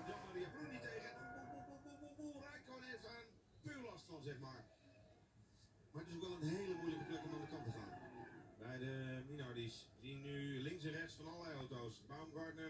En dat wil je tegen. Boe, Rijkonen heeft daar puur last van, zeg maar. Maar het is ook wel een hele moeilijke plek om aan de kant te gaan. Bij de Minardis, zien nu links en rechts van allerlei auto's. Baumgartner